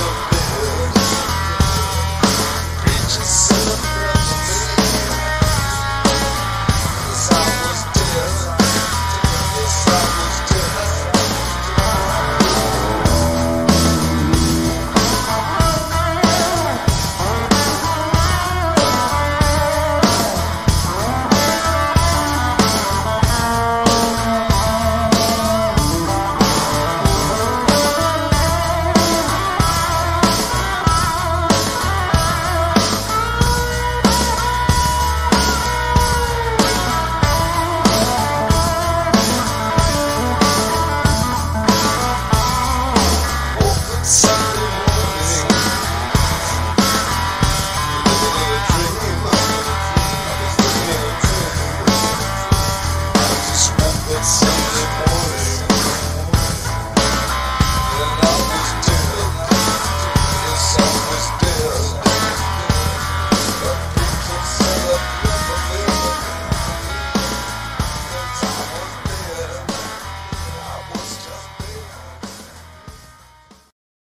something. It's.